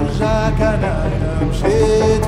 رجعك أنا مشيت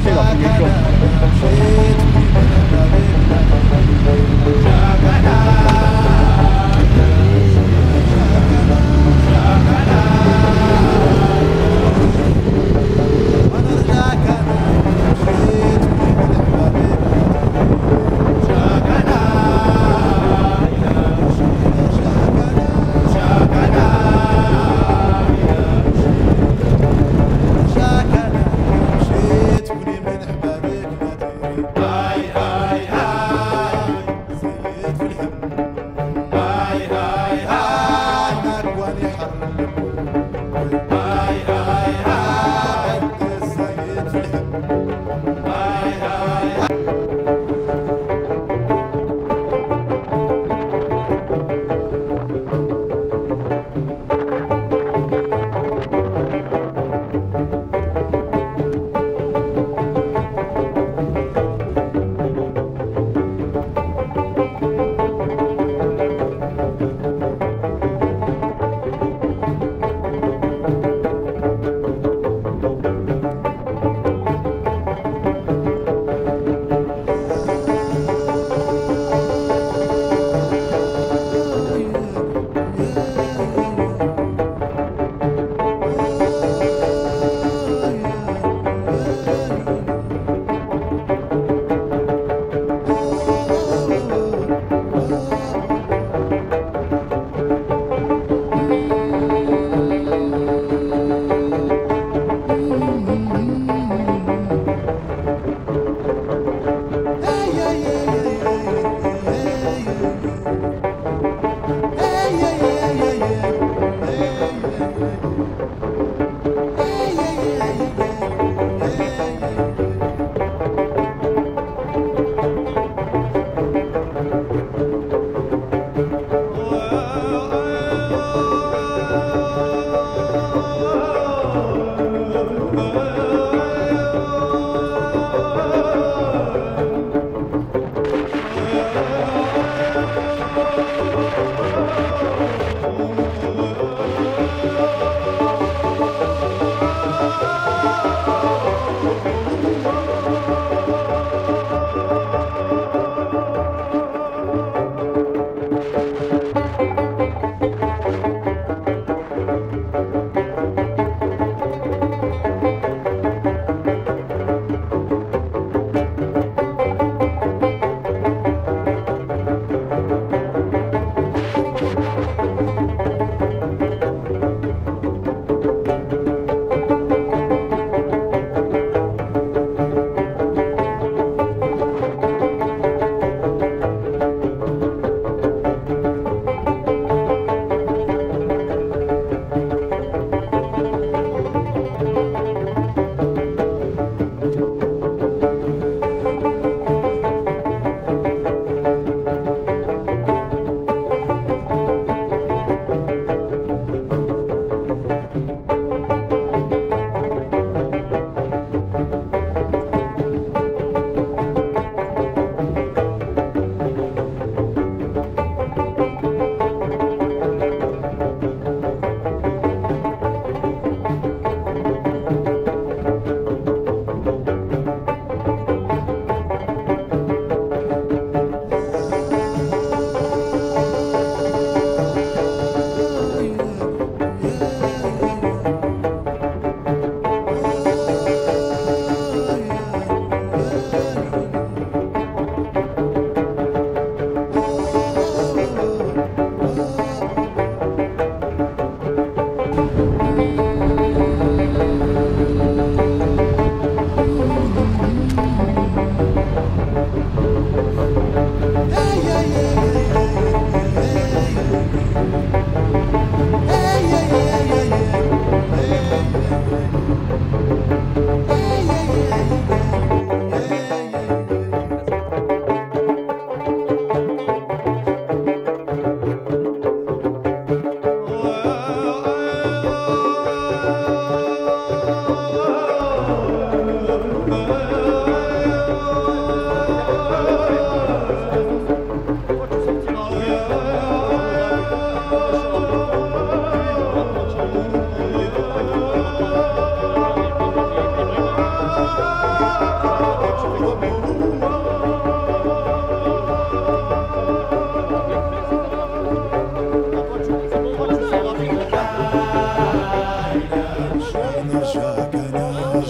pegar.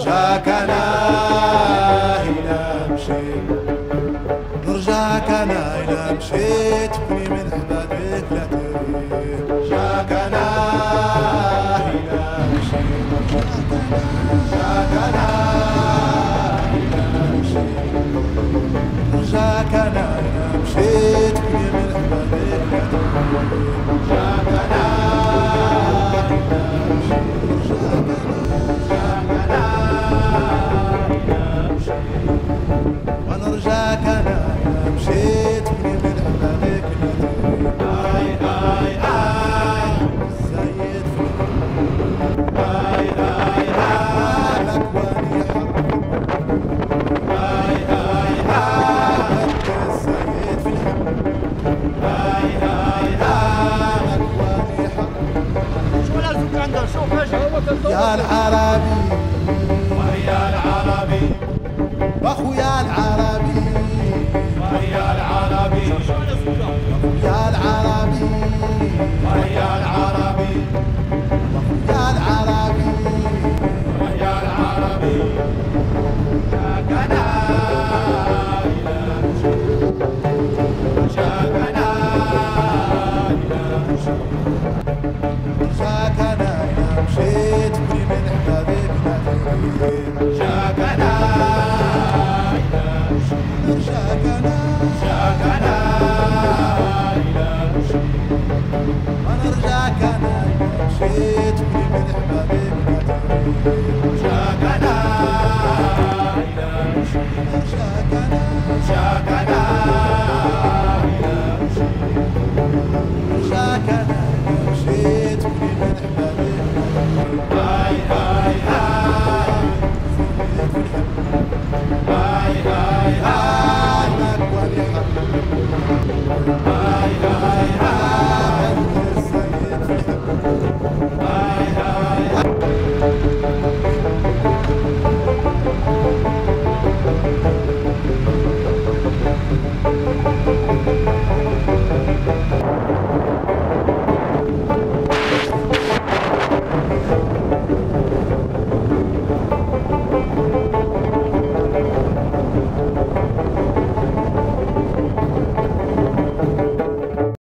Shakana, Hilam Shay. Rajakana, Hilam Shay, يا العربي. ويا العربي. واخويا العربي. Shaka. Shakana.